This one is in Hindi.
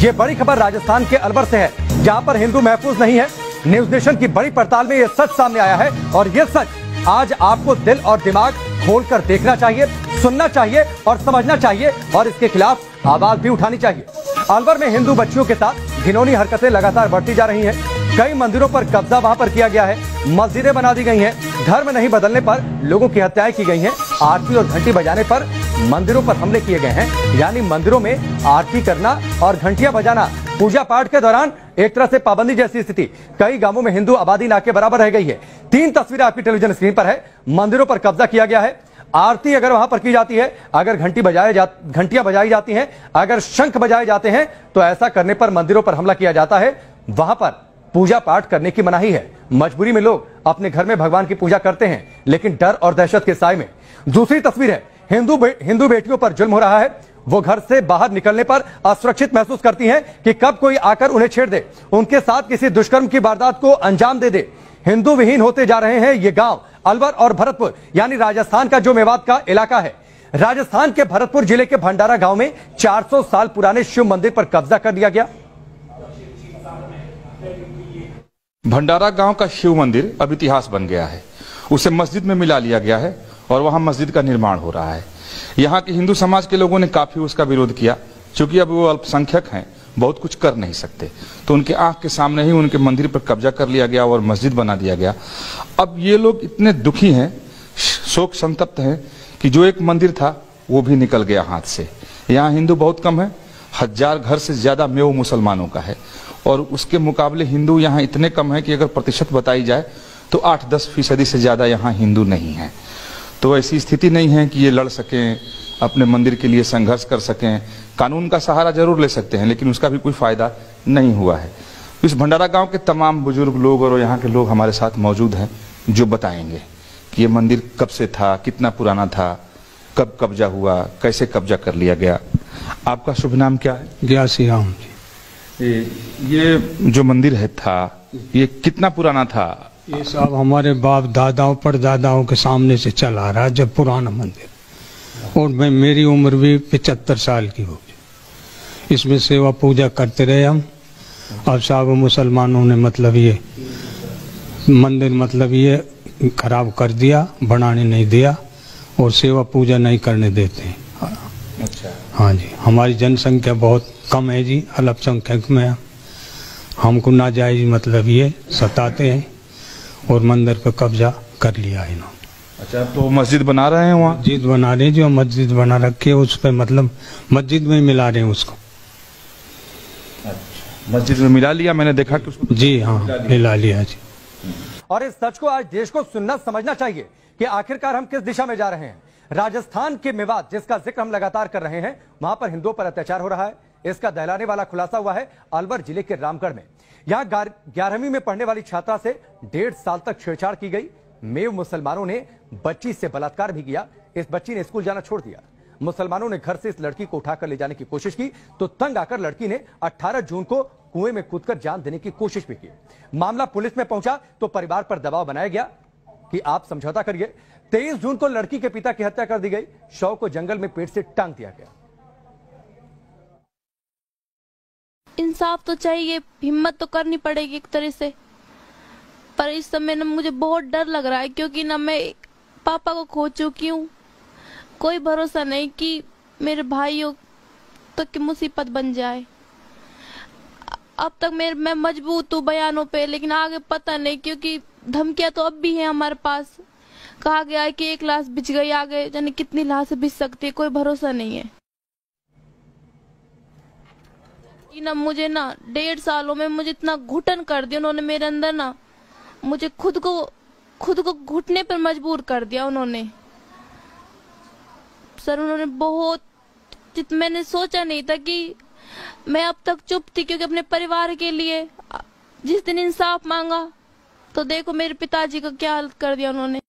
ये बड़ी खबर राजस्थान के अलवर से है, जहाँ पर हिंदू महफूज नहीं है। न्यूज़ नेशन की बड़ी पड़ताल में ये सच सामने आया है और ये सच आज आपको दिल और दिमाग खोलकर देखना चाहिए, सुनना चाहिए और समझना चाहिए और इसके खिलाफ आवाज़ भी उठानी चाहिए। अलवर में हिंदू बच्चियों के साथ घिनौनी हरकतें लगातार बढ़ती जा रही हैं। कई मंदिरों पर कब्जा वहाँ पर किया गया है। मस्जिदें बना दी गई हैं। धर्म नहीं बदलने पर लोगों की हत्याएँ की गई हैं। आरती और घंटी बजाने पर मंदिरों पर हमले किए गए हैं। यानी मंदिरों में आरती करना और घंटियाँ बजाना, पूजा पाठ के दौरान एक तरह से पाबंदी जैसी स्थिति। कई गाँवों में हिंदू आबादी ना के बराबर रह गई है। तीन तस्वीरें आपकी टेलीविज़न स्क्रीन पर है। मंदिरों पर कब्जा किया गया है। आरती अगर वहाँ पर की जाती है, अगर घंटी बजाए जा, घंटियाँ बजाई जाती हैं, अगर शंख बजाए जाते हैं तो ऐसा करने पर मंदिरों पर हमला किया जाता है। वहाँ पर पूजा पाठ करने की मनाही है। मजबूरी में लोग अपने घर में भगवान की पूजा करते हैं लेकिन डर और दहशत के साय में। दूसरी तस्वीर है हिंदू बे, हिंदू बेटियों पर जुल्म हो रहा है। वो घर से बाहर निकलने पर असुरक्षित महसूस करती हैं कि कब कोई आकर उन्हें छेड़ दे। उनके साथ किसी दुष्कर्म की वारदात को अंजाम दे दे। हिंदू विहीन होते जा रहे हैं। ये गाँव अलवर और भरतपुर यानी राजस्थान का जो मेवात का इलाका है। राजस्थान के भरतपुर ज़िले के भंडारा गाँव में 400 साल पुराने शिव मंदिर पर कब्जा कर लिया गया। भंडारा गाँव का शिव मंदिर अब इतिहास बन गया है। उसे मस्जिद में मिला लिया गया है और वहाँ मस्जिद का निर्माण हो रहा है। यहाँ के हिंदू समाज के लोगों ने काफ़ी उसका विरोध किया, क्योंकि अब वो अल्पसंख्यक हैं, बहुत कुछ कर नहीं सकते। तो उनके आँख के सामने ही उनके मंदिर पर कब्जा कर लिया गया और मस्जिद बना दिया गया। अब ये लोग इतने दुखी हैं, शोक संतप्त हैं कि जो एक मंदिर था, वो भी निकल गया हाथ से। यहाँ हिंदू बहुत कम है हज़ार घर से ज़्यादा मेव मुसलमानों का है। और उसके मुकाबले हिंदू यहाँ इतने कम है कि अगर प्रतिशत बताई जाए तो आठ दस फ़ीसदी से ज़्यादा यहाँ हिंदू नहीं है। तो ऐसी स्थिति नहीं है कि ये लड़ सकें, अपने मंदिर के लिए संघर्ष कर सकें। कानून का सहारा ज़रूर ले सकते हैं, लेकिन उसका भी कोई फ़ायदा नहीं हुआ है। इस भंडारा गाँव के तमाम बुज़ुर्ग लोग और यहाँ के लोग हमारे साथ मौजूद हैं, जो बताएँगे कि ये मंदिर कब से था, कितना पुराना था, कब कब्जा हुआ, कैसे कब्जा कर लिया गया। आपका शुभ नाम क्या है? ग्यासी राम जी। ये, जो मंदिर है था ये कितना पुराना था? ये सब हमारे बाप दादाओं पर दादाओं के सामने से चला आ रहा है जब पुराना मंदिर। और मैं मेरी उम्र भी पिचहत्तर साल की होगी। इसमें सेवा पूजा करते रहे हम। अब साहब मुसलमानों ने मतलब ये मंदिर मतलब ये खराब कर दिया बनाने नहीं दिया और सेवा पूजा नहीं करने देते अच्छा। हाँ जी हमारी जनसंख्या बहुत कम है जी अल्पसंख्यक में। हमको नाजायज मतलब ये सताते हैं और मंदिर पर कब्जा कर लिया है इन्होंने। अच्छा तो मस्जिद बना रहे हैं वहाँ? मस्जिद बना रहे हैं जो मस्जिद बना रखी है उस पर मतलब मस्जिद में मिला रहे हैं उसको। मस्जिद में मिला लिया मैंने देखा कि उसको जी हाँ मिला लिया जी। और इस सच को आज देश को सुनना समझना चाहिए कि आखिरकार हम किस दिशा में जा रहे हैं। राजस्थान के मेवात, जिसका ज़िक्र हम लगातार कर रहे हैं, वहाँ पर हिंदुओं पर अत्याचार हो रहा है। इसका दहलाने वाला खुलासा हुआ है अलवर ज़िले के रामगढ़ में। यहाँ ग्यारहवीं में पढ़ने वाली छात्रा से डेढ़ साल तक छेड़छाड़ की गई। मेव मुसलमानों ने बच्ची से बलात्कार भी किया। इस बच्ची ने स्कूल जाना छोड़ दिया। मुसलमानों ने घर से इस लड़की को उठाकर ले जाने की कोशिश की तो तंग आकर लड़की ने 18 जून को कुएँ में कूदकर जान देने की कोशिश भी की। मामला पुलिस में पहुँचा तो परिवार पर दबाव बनाया गया। कि आप समझौता करिए। 23 जून को लड़की के पिता की हत्या कर दी गई। शव को जंगल में पेट से टांग दिया गया। इंसाफ तो चाहिए, हिम्मत तो करनी पड़ेगी एक तरह से। पर इस समय ना मुझे बहुत डर लग रहा है, क्योंकि ना मैं पापा को खो चुकी हूँ। कोई भरोसा नहीं कि मेरे भाइयों तो की मुसीबत बन जाए। अब तक मेरे, मैं मज़बूत हूँ बयानों पे, लेकिन आगे पता नहीं, क्योंकि धमकियाँ तो अब भी है हमारे पास। कहा गया है कि एक लाश बिछ गई आगे यानी कितनी लाश बिछ सकती है, कोई भरोसा नहीं है। ना मुझे ना, डेढ़ सालों में मुझे इतना घुटन कर दिया उन्होंने मेरे अंदर ना। मुझे खुद को खुद को घुटने पर मजबूर कर दिया उन्होंने। सर, उन्होंने बहुत मैंने सोचा नहीं था कि मैं अब तक चुप थी क्योंकि अपने परिवार के लिए, जिस दिन इंसाफ मांगा तो देखो मेरे पिताजी का क्या हालत कर दिया उन्होंने।